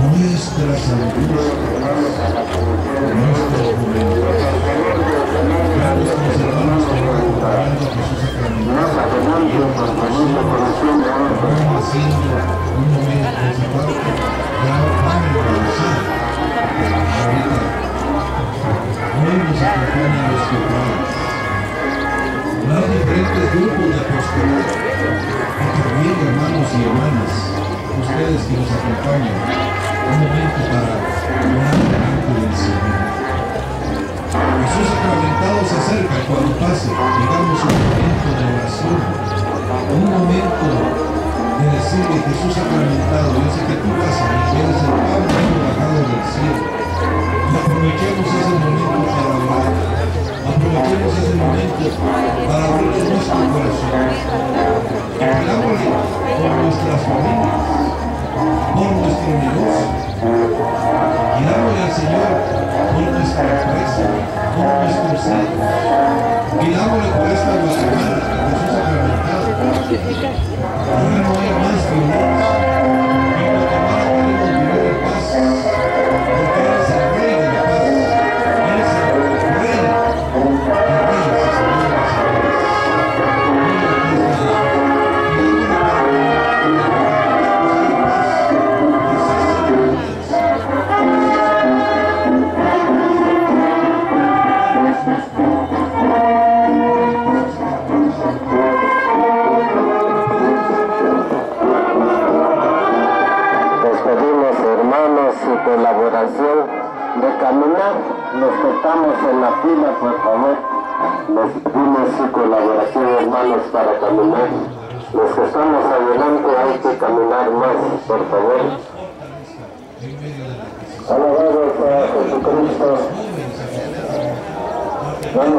nuestra salud, nuestra juventud. Ya nuestros hermanos van acompañando a Jesús sacramentado, van haciendo un momento en zapata, ya van a avanzar. Ahorita, hoy nos acompañan los culpables. Hay diferentes grupos de ustedes que nos acompañan, un momento para orar delante del Por nuestra empresa, por nuestros hijos. Pidámosle por esta Guatemala que Jesús ha. Ahora no hay más violencia. Colaboración de caminar. Los que estamos en la fila, por favor, les pedimos su colaboración hermanos para caminar. Los que estamos adelante hay que caminar más, por favor. Alabado sea Jesucristo. Vamos